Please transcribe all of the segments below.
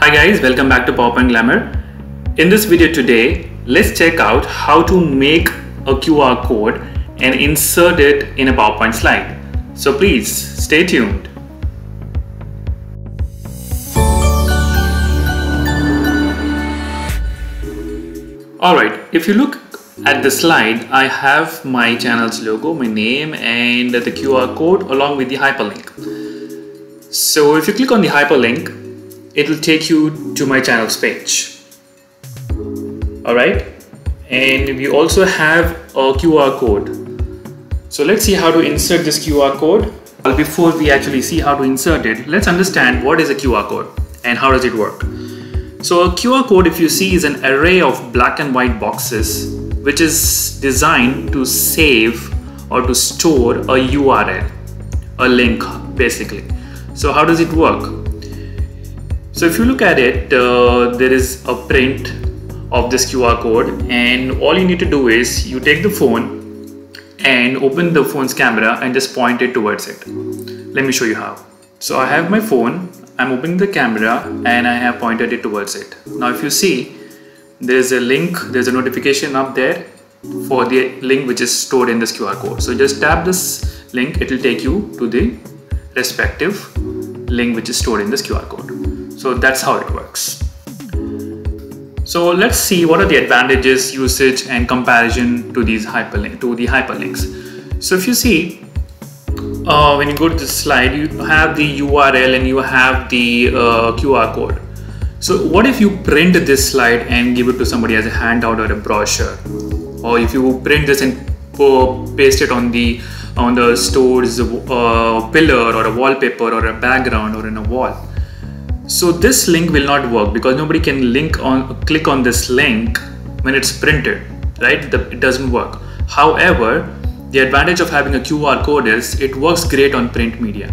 Hi guys, welcome back to PowerPoint Glamour. In this video today, let's check out how to make a QR code and insert it in a PowerPoint slide. So please stay tuned. Alright, if you look at the slide, I have my channel's logo, my name and the QR code along with the hyperlink. So if you click on the hyperlink, it will take you to my channel's page. Alright, and we also have a QR code. So let's see how to insert this QR code. But before we actually see how to insert it, let's understand what is a QR code and how does it work. So a QR code, if you see, is an array of black and white boxes which is designed to save or to store a URL, a link basically. So how does it work? So if you look at it, uh, there is a print of this QR code and all you need to do is you take the phone and open the phone's camera and just point it towards it. Let me show you how. So I have my phone I'm opening the camera and I have pointed it towards it. Now if you see, there's a link, there's a notification up there for the link which is stored in this QR code. So just tap this link, it will take you to the respective link which is stored in this QR code. So that's how it works. So let's see what are the advantages, usage and comparison to these hyperlink to the hyperlinks. So if you see uh, when you go to this slide, you have the URL and you have the uh, QR code. So what if you print this slide and give it to somebody as a handout or a brochure? Or if you print this and paste it on the on the store's uh, pillar or a wallpaper or a background or in a wall. So this link will not work because nobody can link on click on this link when it's printed, right? The, it doesn't work. However, the advantage of having a QR code is it works great on print media,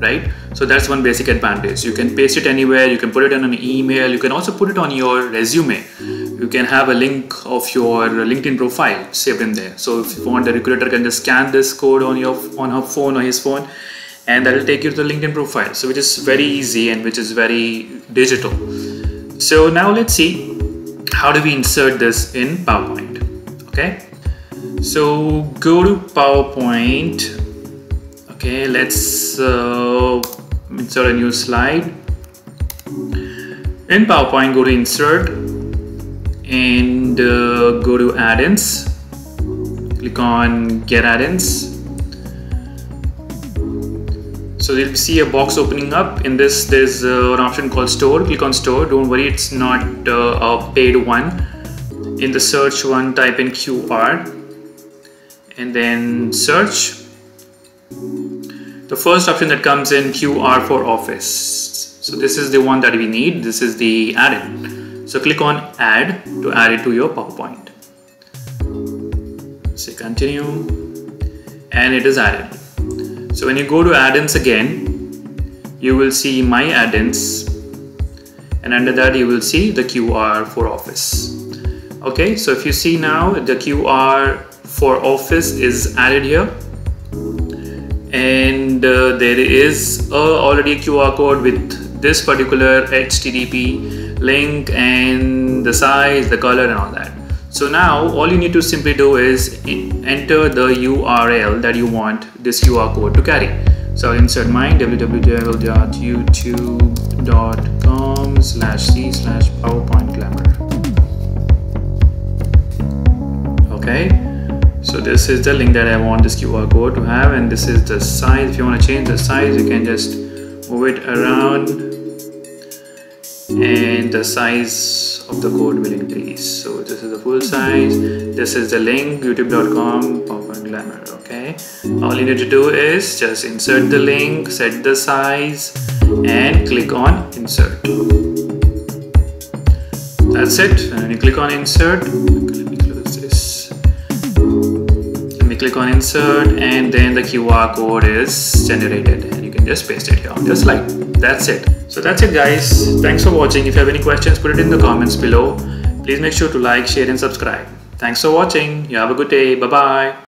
right? So that's one basic advantage. You can paste it anywhere, you can put it in an email, you can also put it on your resume. You can have a link of your LinkedIn profile saved in there. So if you want, the recruiter can just scan this code on your on her phone or his phone, and that will take you to the LinkedIn profile. So which is very easy and which is very digital. So now let's see how do we insert this in PowerPoint. Okay. So go to PowerPoint. Okay, let's uh, insert a new slide. In PowerPoint, go to Insert and uh, go to Add-ins. Click on Get Add-ins. So you'll see a box opening up. In this, there's uh, an option called Store. Click on Store. Don't worry, it's not uh, a paid one. In the search one, type in QR and then search the first option that comes in QR for office so this is the one that we need this is the add-in so click on add to add it to your PowerPoint say continue and it is added so when you go to add-ins again you will see my add-ins. And under that you will see the QR for office. Okay so if you see now the QR for office is added here. And uh, there is already a QR code with this particular HTTP link and the size, the color and all that. So now all you need to simply do is enter the URL that you want this QR code to carry. So I'll insert mine www.youtube.com slash c slash PowerPoint Glamour. Okay so this is the link that I want this QR code to have and this is the size if you want to change the size you can just move it around and the size of the code will increase. So this is the full size. This is the link youtube.com PowerPoint Glamour okay? All you need to do is just insert the link set the size and click on insert. That's it. And you click on insert let me close this. Click on insert and then the QR code is generated and you can just paste it here your slide. That's it. So that's it guys. Thanks for watching. If you have any questions, put it in the comments below. Please make sure to like, share and subscribe. Thanks for watching. You have a good day. Bye-bye.